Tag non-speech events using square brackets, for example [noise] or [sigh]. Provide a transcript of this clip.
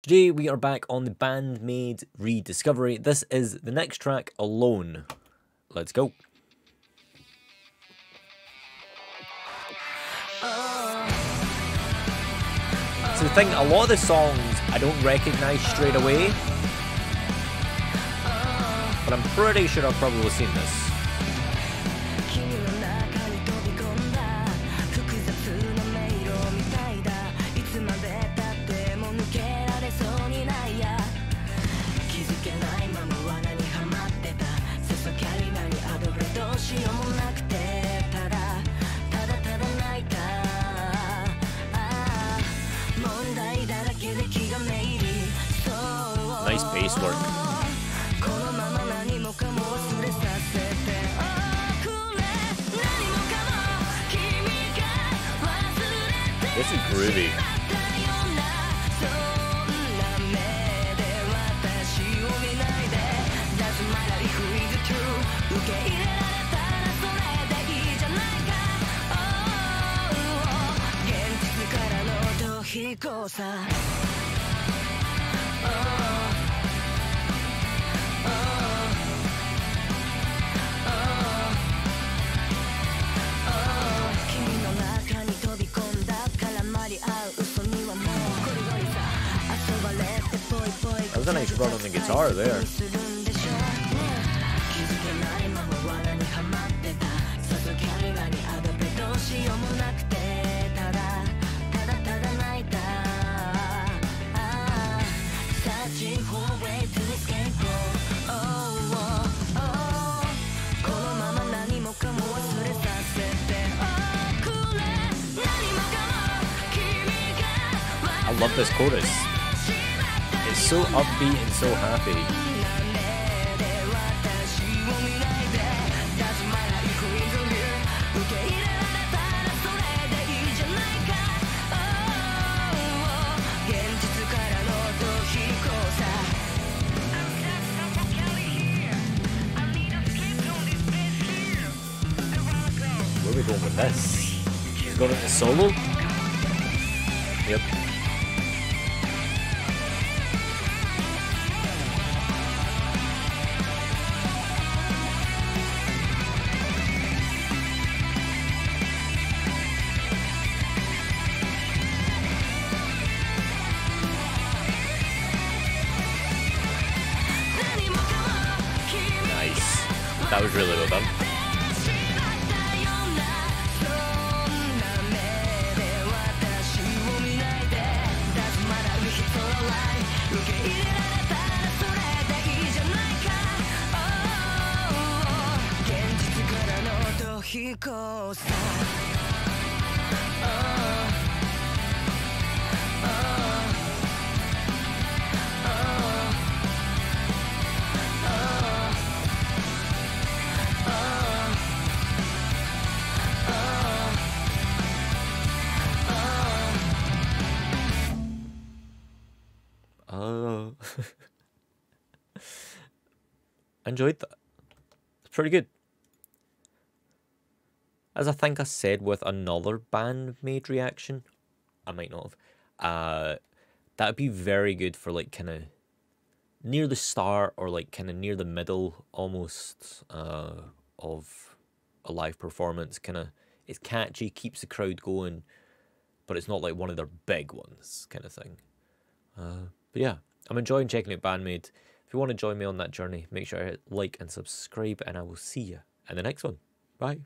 Today we are back on the Band-Maid rediscovery. This is the next track, Alone. Let's go. So the thing, a lot of the songs I don't recognise straight away. But I'm pretty sure I've probably seen this. Work. This is groovy. That was a nice run on the guitar there. I love this chorus. It's so upbeat and so happy. Where are we going with this? He's going into solo? Yep. That was really well done. [laughs] Enjoyed that. It's pretty good. As I think I said with another Band-Maid reaction, I might not have. Uh, that would be very good for like kind of near the start or like kind of near the middle almost uh, of a live performance. Kind of it's catchy, keeps the crowd going, but it's not like one of their big ones kind of thing. Uh, but yeah, I'm enjoying checking out Band-Maid. If you want to join me on that journey, make sure to like and subscribe, and I will see you in the next one. Bye.